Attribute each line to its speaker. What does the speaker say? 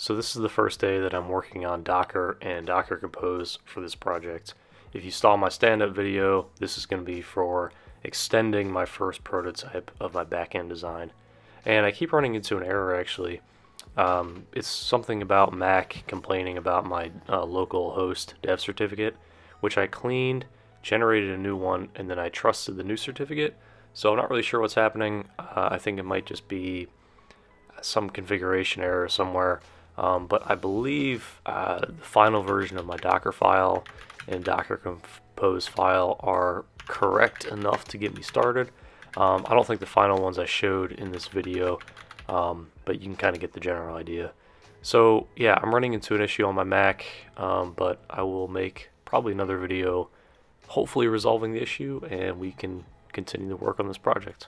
Speaker 1: So this is the first day that I'm working on Docker and Docker Compose for this project. If you saw my stand-up video, this is going to be for extending my first prototype of my backend design. And I keep running into an error actually. Um, it's something about Mac complaining about my uh, local host dev certificate, which I cleaned, generated a new one, and then I trusted the new certificate. So I'm not really sure what's happening. Uh, I think it might just be some configuration error somewhere. Um, but I believe uh, the final version of my Docker file and Docker Compose file are correct enough to get me started. Um, I don't think the final ones I showed in this video, um, but you can kind of get the general idea. So yeah, I'm running into an issue on my Mac, um, but I will make probably another video hopefully resolving the issue and we can continue to work on this project.